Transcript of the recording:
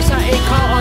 I saw a.